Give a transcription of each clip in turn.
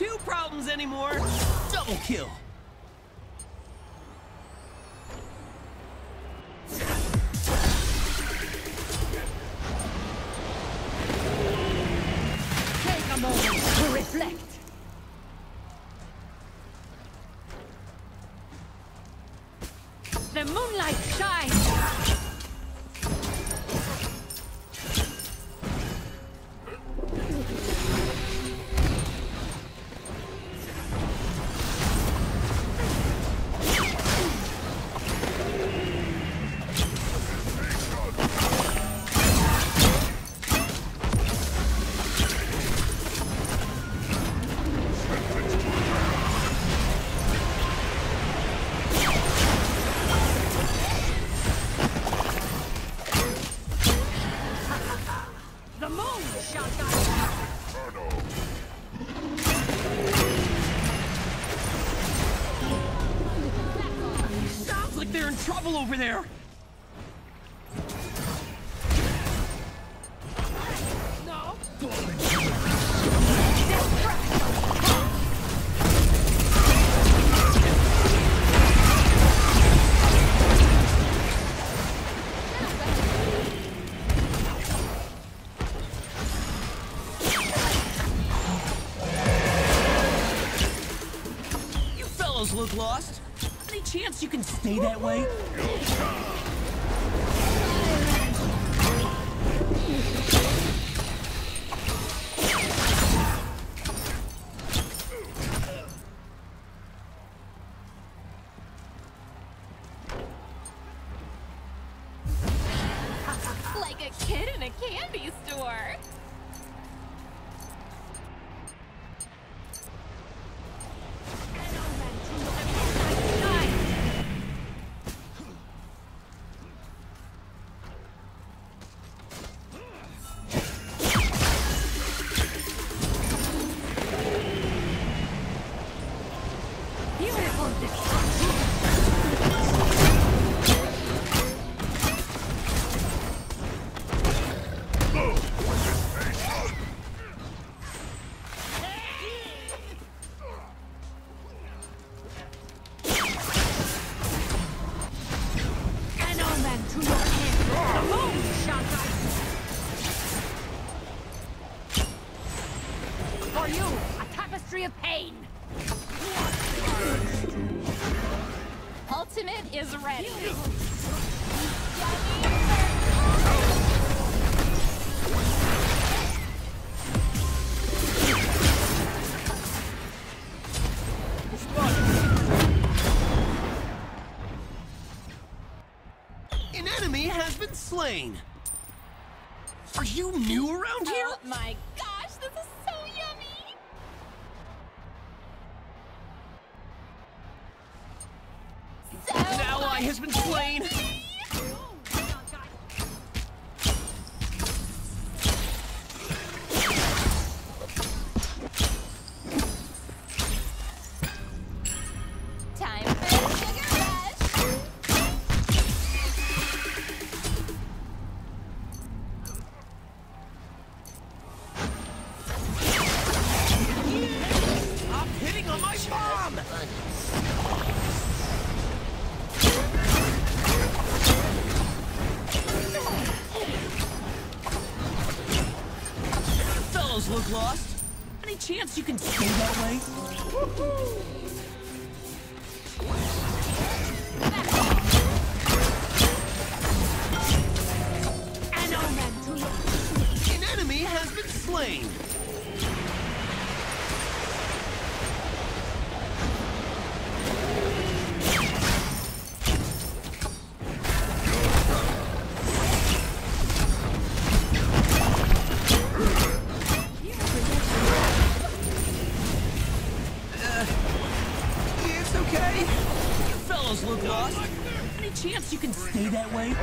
two problems anymore. Double kill. trouble over there! Look lost chance you can stay that way? is ready. An enemy has been slain! Ally has been slain. Fellows look lost. Any chance you can stay that way? An omen to your An enemy has been slain. Any chance you can stay that way?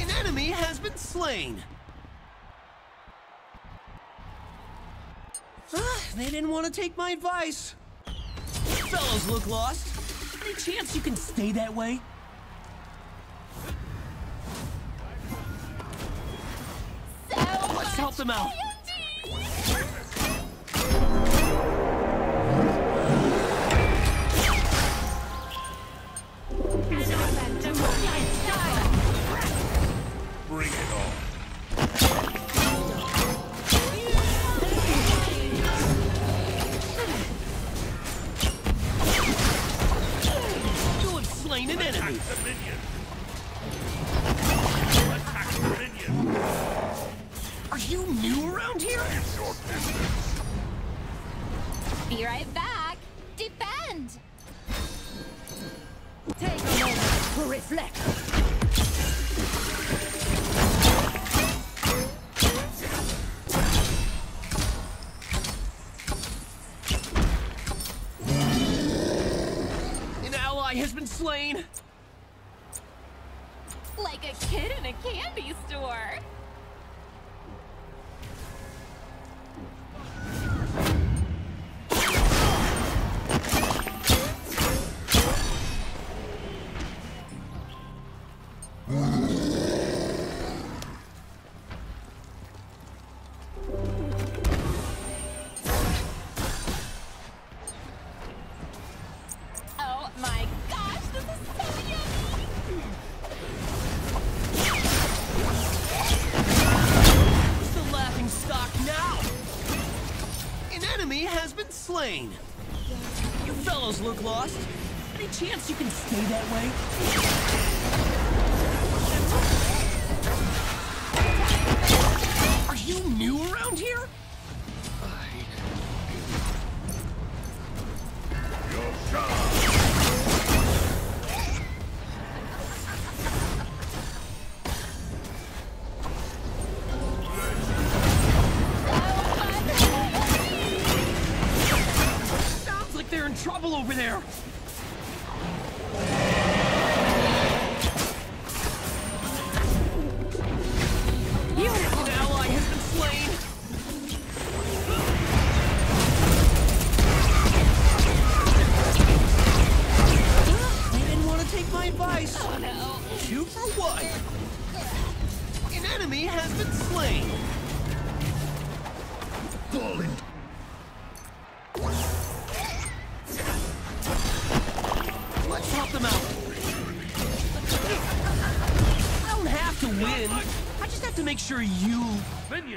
An enemy has been slain. Ah, they didn't want to take my advice. Fellows look lost. Any chance you can stay that way? So Let's help them out. Slain. The minion. Attack the minion. Are you new around here? Your business. Be right back. Defend. Take a moment to reflect. An ally has been slain. Chance you can stay that way? Are you new around here?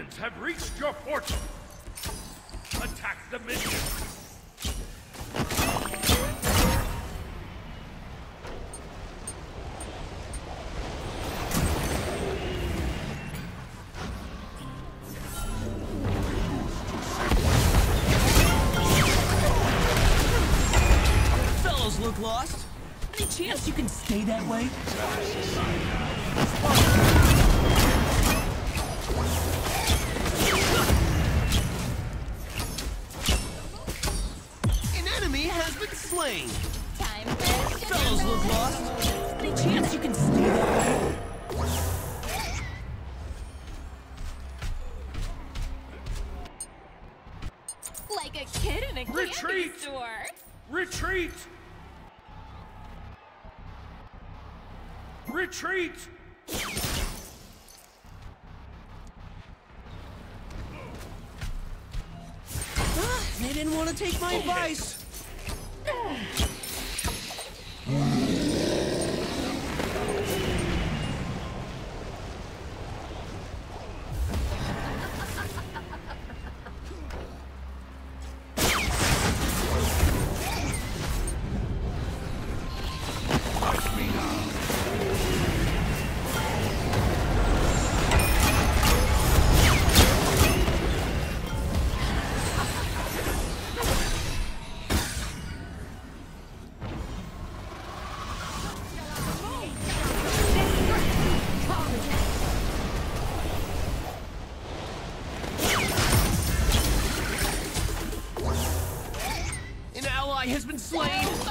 Minions have reached your fortune. Attack the minions. Slain. Time for a sugar Fellows look lost. Any chance you can stay that way? Like a kid in a candy Retreat! store. Retreat! Retreat! Ah, They didn't want to take my advice. Ally has been slain.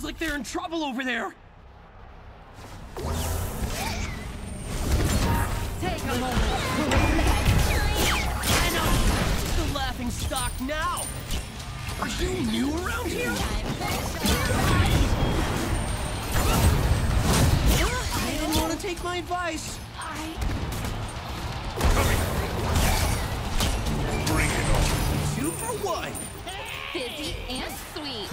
Sounds like they're in trouble over there. Take a moment to reflect. The laughing stock now. Are you new around here? Time for a sugar rush. They didn't want to take my advice. Bring it on! Two for one. Fizzy and sweet.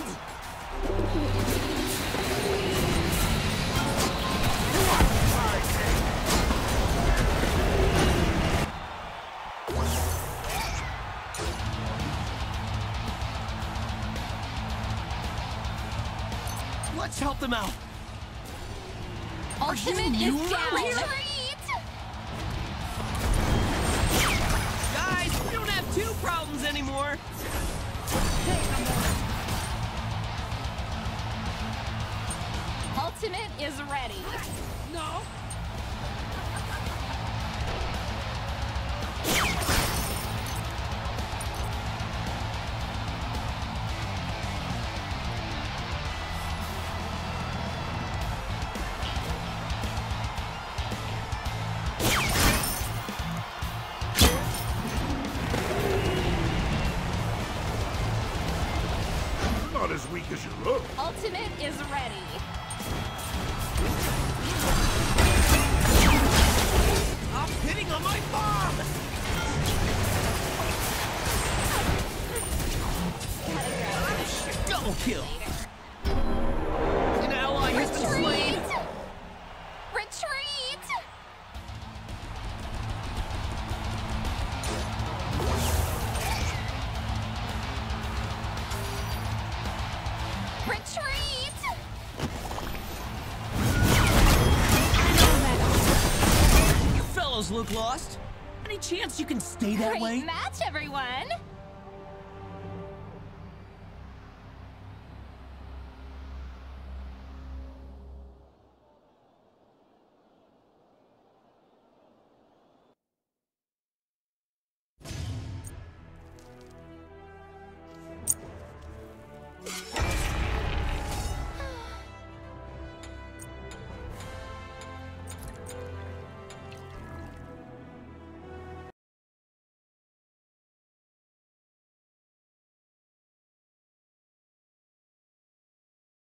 Help them out. Ultimate new is down. Retreat! Guys, we don't have two problems anymore. Ultimate is ready. No. Kill! An ally has been slain! Retreat! Retreat! Retreat! You fellows look lost. Any chance you can stay that Great way? match, everyone!